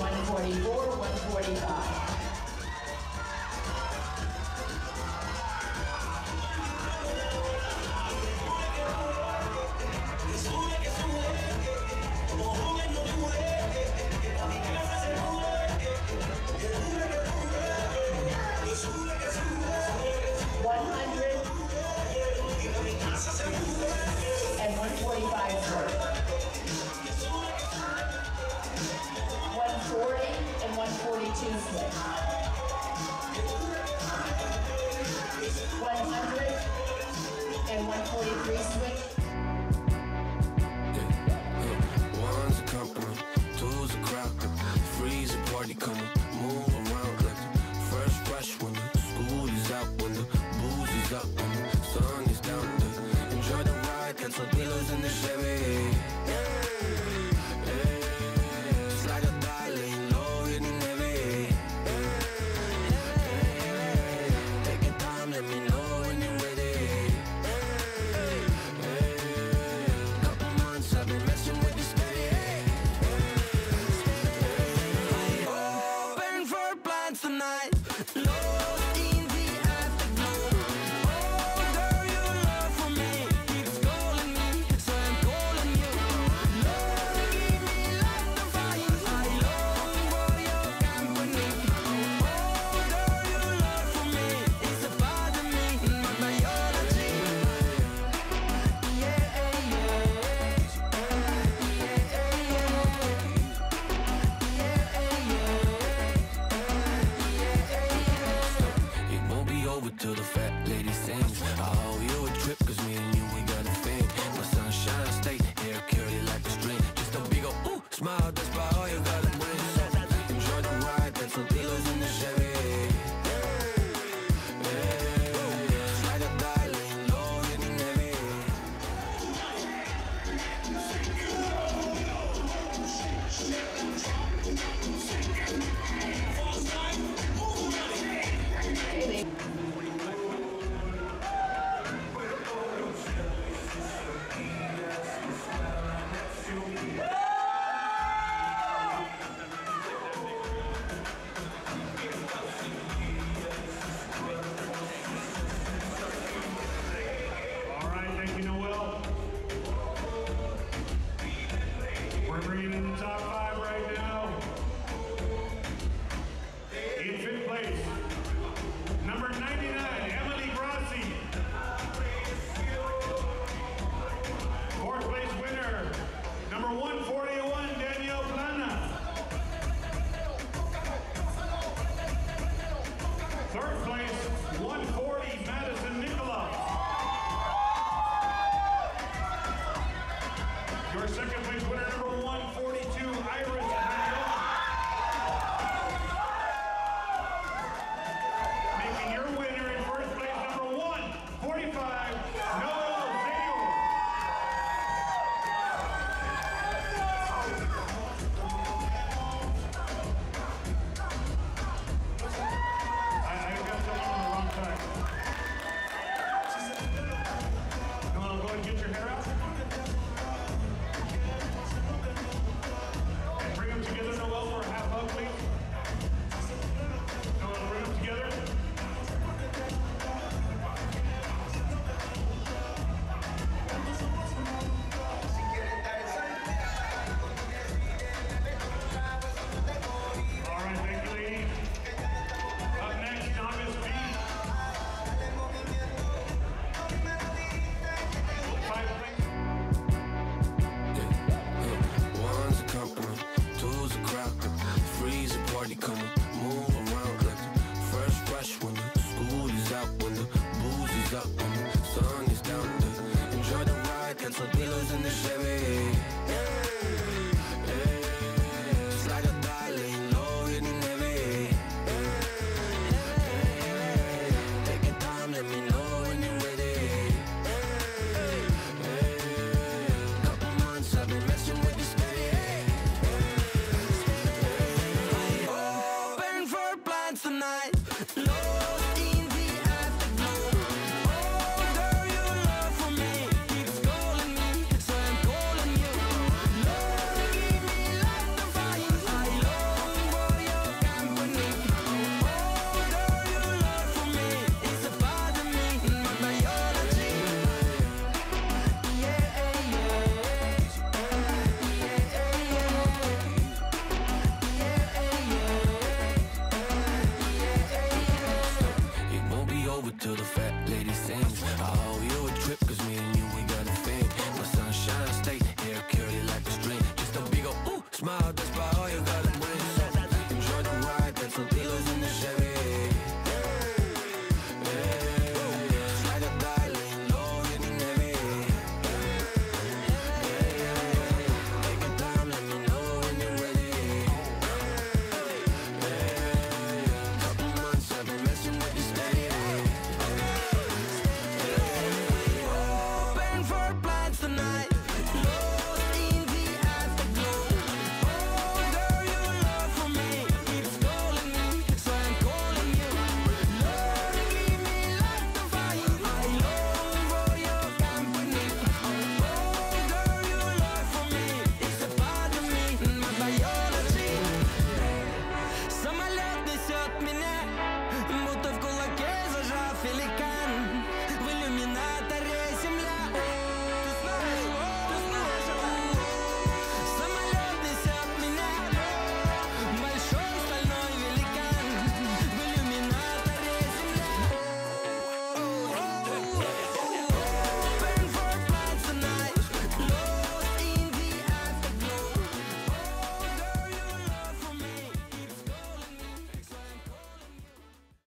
144. 145. Lady I owe you a trip cause me and you we got